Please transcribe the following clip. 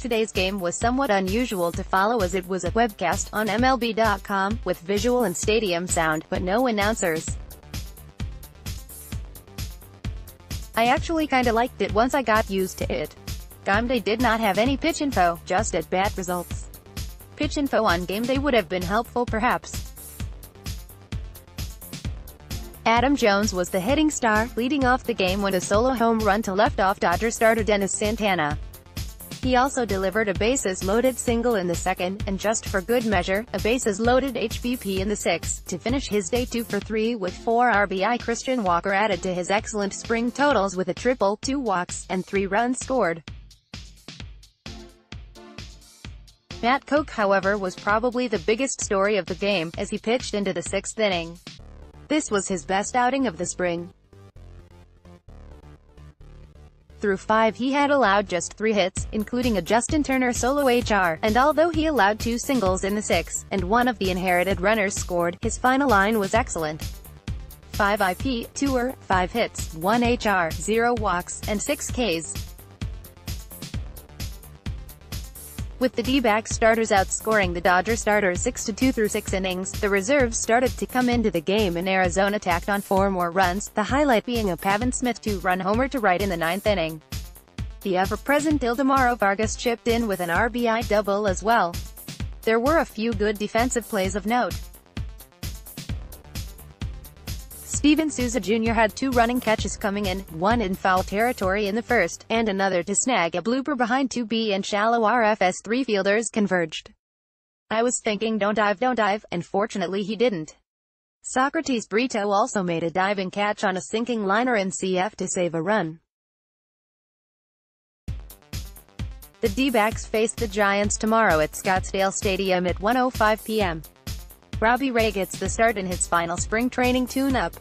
Today's game was somewhat unusual to follow as it was a webcast on MLB.com, with visual and stadium sound, but no announcers. I actually kinda liked it once I got used to it. Gameday did not have any pitch info, just at-bat results. Pitch info on game day would have been helpful perhaps. Adam Jones was the hitting star, leading off the game with a solo home run to left-off Dodger starter Dennis Santana. He also delivered a bases-loaded single in the second, and just for good measure, a bases-loaded HBP in the sixth, to finish his day 2 for 3 with 4 RBI Christian Walker added to his excellent spring totals with a triple, 2 walks, and 3 runs scored. Matt Koch however was probably the biggest story of the game, as he pitched into the sixth inning. This was his best outing of the spring. Through five he had allowed just three hits, including a Justin Turner solo HR, and although he allowed two singles in the sixth, and one of the inherited runners scored, his final line was excellent. 5 IP, 2 er, 5 hits, 1 HR, 0 walks, and 6 Ks. With the D-backs starters outscoring the Dodger starters 6-2 through 6 innings, the reserves started to come into the game and Arizona tacked on four more runs, the highlight being a Pavin Smith two-run homer to right in the ninth inning. The ever-present Ildemaro Vargas chipped in with an RBI double as well. There were a few good defensive plays of note. Steven Souza Jr. had two running catches coming in, one in foul territory in the first, and another to snag a blooper behind 2B and shallow RFS three fielders converged. I was thinking don't dive don't dive, and fortunately he didn't. Socrates Brito also made a diving catch on a sinking liner in CF to save a run. The D-backs face the Giants tomorrow at Scottsdale Stadium at 1.05 p.m. Robbie Ray gets the start in his final spring training tune-up.